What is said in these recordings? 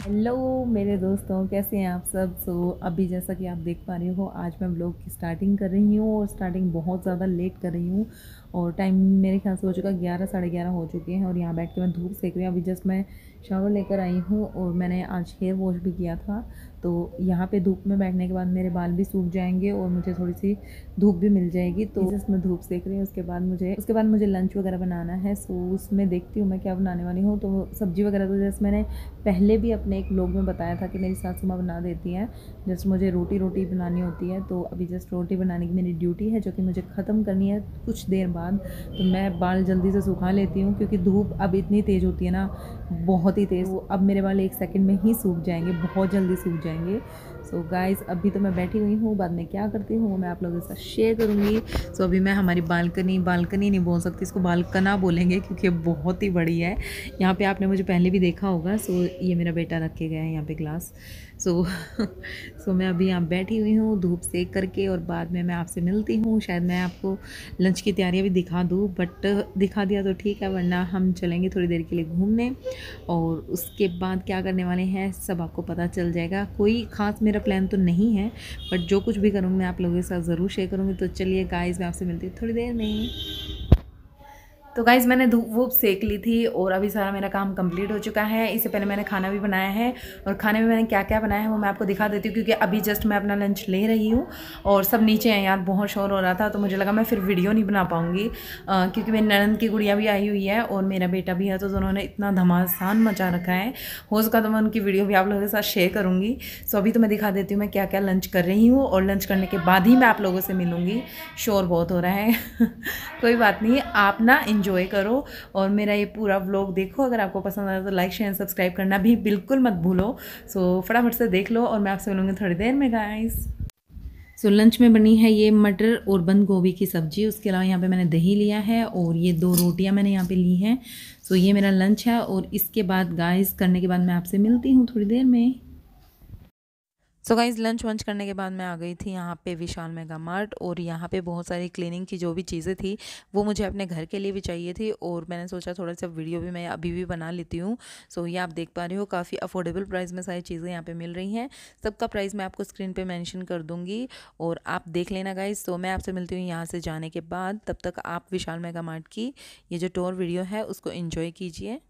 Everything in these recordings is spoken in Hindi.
हेलो मेरे दोस्तों कैसे हैं आप सब? सो so, अभी जैसा कि आप देख पा रहे हो आज मैं ब्लॉग की स्टार्टिंग कर रही हूँ और स्टार्टिंग बहुत ज़्यादा लेट कर रही हूँ और टाइम मेरे ख्याल से हो चुका है ग्यारह साढ़े ग्यारह हो चुके हैं और यहाँ बैठ के मैं धूप सेक रही हूँ। अभी जस्ट मैं शावर लेकर आई हूँ और मैंने आज हेयर वॉश भी किया था। तो यहाँ पे धूप में बैठने के बाद मेरे बाल भी सूख जाएँगे और मुझे थोड़ी सी धूप भी मिल जाएगी। तो जस्ट मैं धूप सेक रही हूँ, उसके बाद मुझे, उसके बाद मुझे लंच वगैरह बनाना है। सो उसमें देखती हूँ मैं क्या बनाने वाली हूँ। तो सब्ज़ी वगैरह तो जैसे मैंने पहले भी अपने एक ब्लॉग में बताया था कि मेरी सासू माँ बना देती हैं। जस्ट मुझे रोटी रोटी बनानी होती है। तो अभी जस्ट रोटी बनाने की मेरी ड्यूटी है, जो कि मुझे ख़त्म करनी है कुछ देर बाद। तो मैं बाल जल्दी से सुखा लेती हूँ, क्योंकि धूप अब इतनी तेज़ होती है ना बहुत ही तेज़। तो अब मेरे बाल एक सेकंड में ही सूख जाएँगे, बहुत जल्दी सूख जाएँगे। सो so गाइस अभी तो मैं बैठी हुई हूँ, बाद में क्या करती हूँ, मैं आप लोगों के साथ शेयर करूँगी। सो so अभी मैं हमारी बालकनी बालकनी नहीं बोल सकती, इसको बालकना बोलेंगे, क्योंकि बहुत ही बड़ी है। यहाँ पर आपने मुझे पहले भी देखा होगा। सो so ये मेरा बेटा रखे गया है यहाँ पर ग्लास सो सो मैं अभी यहाँ बैठी हुई हूँ, धूप सेक करके और बाद में मैं आपसे मिलती हूँ। शायद मैं आपको लंच की तैयारियाँ भी दिखा दूँ बट दिखा दिया तो ठीक है, वरना हम चलेंगे थोड़ी देर के लिए घूमने। और उसके बाद क्या करने वाले हैं, सब आपको पता चल जाएगा। कोई ख़ास मेरा प्लान तो नहीं है बट जो कुछ भी करूँगी मैं आप लोगों के साथ ज़रूर शेयर करूँगी। तो चलिए गाइस मैं आपसे मिलती हूँ थोड़ी देर में। तो गाइज़ मैंने धूप वूप सेक ली थी और अभी सारा मेरा काम कंप्लीट हो चुका है। इससे पहले मैंने खाना भी बनाया है और खाने में मैंने क्या क्या बनाया है वो मैं आपको दिखा देती हूँ क्योंकि अभी जस्ट मैं अपना लंच ले रही हूँ और सब नीचे हैं यार, बहुत शोर हो रहा था तो मुझे लगा मैं फिर वीडियो नहीं बना पाऊँगी। क्योंकि मेरी ननंद की गुड़िया भी आई हुई है और मेरा बेटा भी है तो उन्होंने इतना धमासान मचा रखा है। हो सका तो मैं उनकी वीडियो भी आप लोगों के साथ शेयर करूँगी। सो अभी तो मैं दिखा देती हूँ मैं क्या क्या लंच कर रही हूँ और लंच करने के बाद ही मैं आप लोगों से मिलूँगी। शोर बहुत हो रहा है। कोई बात नहीं, आप ना इन्जॉय करो और मेरा ये पूरा व्लॉग देखो। अगर आपको पसंद आया तो लाइक शेयर सब्सक्राइब करना भी बिल्कुल मत भूलो। सो फटाफट से देख लो और मैं आपसे मिलूँगी थोड़ी देर में गाइस सो so, लंच में बनी है ये मटर और बंद गोभी की सब्ज़ी। उसके अलावा यहाँ पे मैंने दही लिया है और ये दो रोटियाँ मैंने यहाँ पे ली हैं। सो so, ये मेरा लंच है और इसके बाद गाइस करने के बाद मैं आपसे मिलती हूँ थोड़ी देर में। सो गाइज़ लंच वंच करने के बाद मैं आ गई थी यहाँ पे विशाल मेगा मार्ट और यहाँ पे बहुत सारी क्लीनिंग की जो भी चीज़ें थी, वो मुझे अपने घर के लिए भी चाहिए थी और मैंने सोचा थोड़ा सा वीडियो भी मैं अभी भी बना लेती हूँ। सो ये आप देख पा रहे हो, काफ़ी अफोर्डेबल प्राइस में सारी चीज़ें यहाँ पर मिल रही हैं। सबका प्राइस मैं आपको स्क्रीन पर मैंशन कर दूँगी और आप देख लेना गाइज़ तो मैं आपसे मिलती हूँ यहाँ से जाने के बाद। तब तक आप विशाल मेगा मार्ट की ये जो टोर वीडियो है, उसको इन्जॉय कीजिए।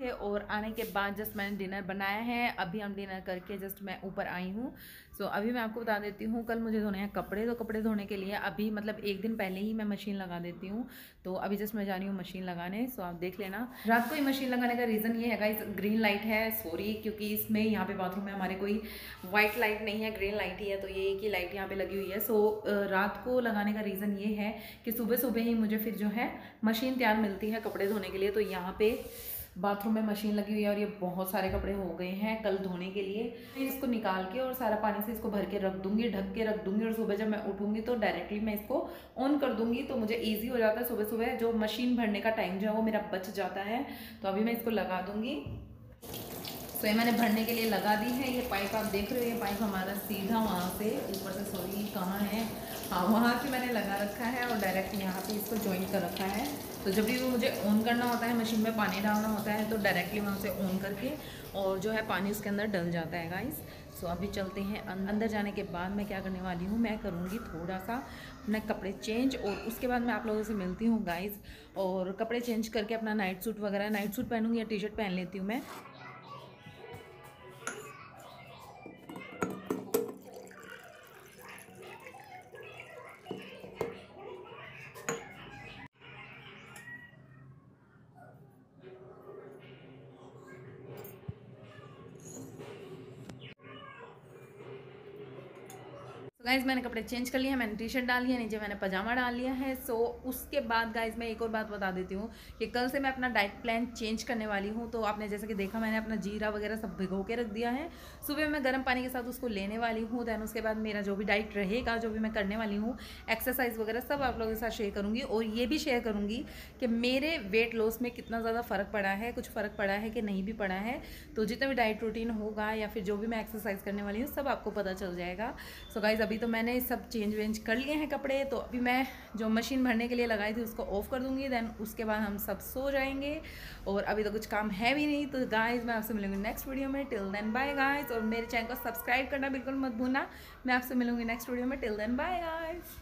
है और आने के बाद जस्ट मैंने डिनर बनाया है। अभी हम डिनर करके जस्ट मैं ऊपर आई हूँ। सो so, अभी मैं आपको बता देती हूँ कल मुझे धोने हैं कपड़े। तो कपड़े धोने के लिए अभी मतलब एक दिन पहले ही मैं मशीन लगा देती हूँ। तो अभी जस्ट मैं जा रही हूँ मशीन लगाने। सो so, आप देख लेना। रात को ही मशीन लगाने का रीज़न ये है इस ग्रीन लाइट है। सॉरी क्योंकि इसमें यहाँ पे बाथरूम में हमारे कोई वाइट लाइट नहीं है ग्रीन लाइट ही है। तो ये एक ही लाइट यहाँ पर लगी हुई है। सो रात को लगाने का रीज़न ये है कि सुबह सुबह ही मुझे फिर जो है मशीन तैयार मिलती है कपड़े धोने के लिए। तो यहाँ पे बाथरूम में मशीन लगी हुई है और ये बहुत सारे कपड़े हो गए हैं कल धोने के लिए। मैं इसको निकाल के और सारा पानी से इसको भर के रख दूँगी, ढक के रख दूँगी और सुबह जब मैं उठूँगी तो डायरेक्टली मैं इसको ऑन कर दूँगी तो मुझे ईजी हो जाता है सुबह सुबह जो मशीन भरने का टाइम जो है वो मेरा बच जाता है। तो अभी मैं इसको लगा दूँगी। तो ये मैंने भरने के लिए लगा दी है। ये पाइप आप देख रहे हो ये पाइप हमारा सीधा वहाँ से ऊपर से सॉरी कहाँ है? हाँ वहाँ से मैंने लगा रखा है और डायरेक्ट यहाँ पे इसको ज्वाइन कर रखा है। तो जब भी वो मुझे ऑन करना होता है मशीन में पानी डालना होता है तो डायरेक्टली वहाँ से ऑन करके और जो है पानी उसके अंदर डल जाता है गाइस सो अभी चलते हैं अं-, अंदर जाने के बाद मैं क्या करने वाली हूँ मैं करूँगी थोड़ा सा अपने कपड़े चेंज और उसके बाद मैं आप लोगों से मिलती हूँ गाइज़ और कपड़े चेंज करके अपना नाइट सूट वगैरह नाइट सूट पहनूँगी या टी शर्ट पहन लेती हूँ मैं। गाइज़ मैंने कपड़े चेंज कर लिए हैं, मैंने टी शर्ट डाल लिया नीचे मैंने पजामा डाल लिया है। सो उसके बाद गाइज़ मैं एक और बात बता देती हूँ कि कल से मैं अपना डाइट प्लान चेंज करने वाली हूँ। तो आपने जैसे कि देखा, मैंने अपना जीरा वगैरह सब भिगो के रख दिया है। सुबह मैं गर्म पानी के साथ उसको लेने वाली हूँ दैन उसके बाद मेरा जो भी डाइट रहेगा, जो भी मैं करने वाली हूँ एक्सरसाइज वगैरह सब आप लोगों के साथ शेयर करूँगी। और ये भी शेयर करूँगी कि मेरे वेट लॉस में कितना ज़्यादा फ़र्क पड़ा है, कुछ फ़र्क पड़ा है कि नहीं भी पड़ा है। तो जितना भी डाइट रूटीन होगा या फिर जो भी मैं एक्सरसाइज करने वाली हूँ, सब आपको पता चल जाएगा। सो गाइज़ अभी तो मैंने सब चेंज वेंज कर लिए हैं कपड़े तो अभी मैं जो मशीन भरने के लिए लगाई थी उसको ऑफ़ कर दूँगी देन उसके बाद हम सब सो जाएँगे। और अभी तो कुछ काम है भी नहीं तो गाइज़ मैं आपसे मिलूँगी नेक्स्ट वीडियो में। टिल देन बाय गाइज़ और मेरे चैनल को सब्सक्राइब करना बिल्कुल मत भूलना। मैं आपसे मिलूँगी नेक्स्ट वीडियो में। Till then bye guys